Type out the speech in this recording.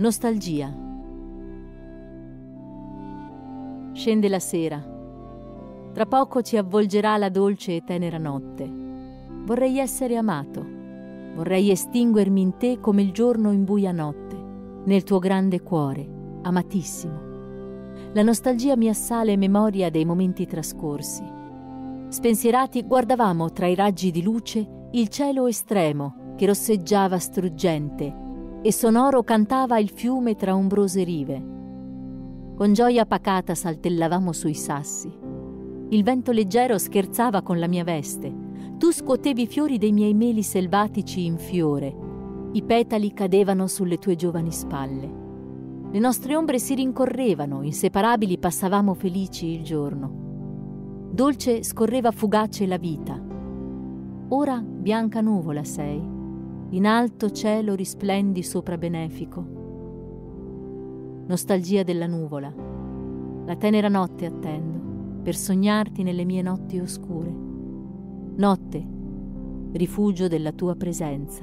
Nostalgia. Scende la sera. Tra poco ci avvolgerà la dolce e tenera notte. Vorrei essere amato. Vorrei estinguermi in te come il giorno in buia notte, nel tuo grande cuore, amatissimo. La nostalgia mi assale memoria dei momenti trascorsi. Spensierati guardavamo tra i raggi di luce il cielo estremo che rosseggiava struggente e sonoro cantava il fiume tra ombrose rive. Con gioia pacata saltellavamo sui sassi. Il vento leggero scherzava con la mia veste. Tu scuotevi i fiori dei miei meli selvatici in fiore. I petali cadevano sulle tue giovani spalle. Le nostre ombre si rincorrevano, inseparabili passavamo felici il giorno. Dolce scorreva fugace la vita. Ora bianca nuvola sei in alto cielo risplendi sopra benefico. Nostalgia della nuvola, la tenera notte attendo, per sognarti nelle mie notti oscure. Notte, rifugio della tua presenza.